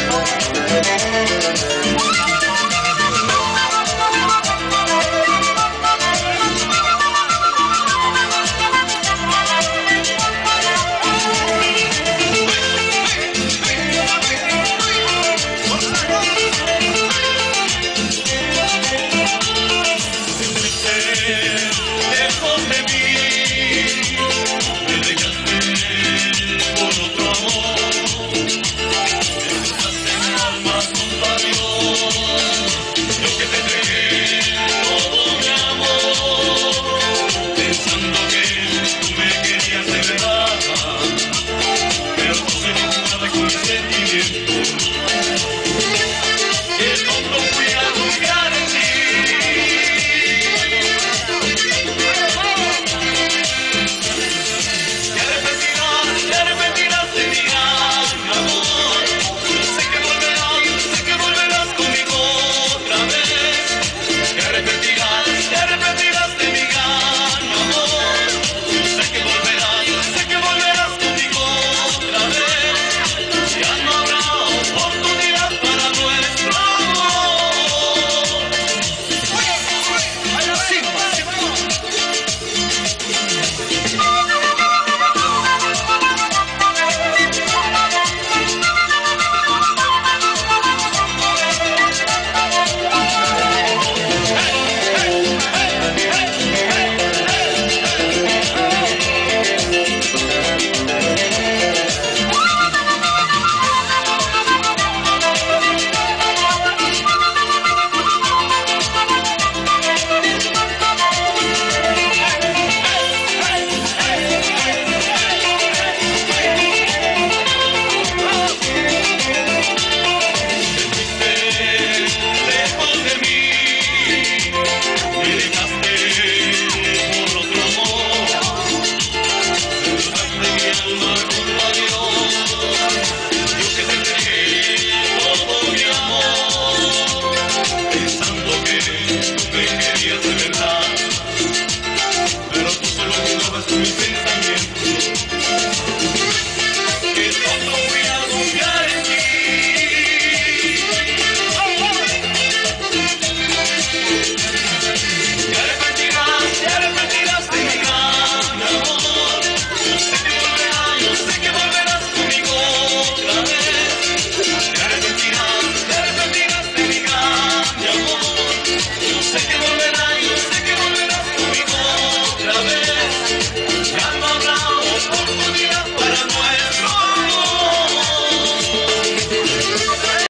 lejos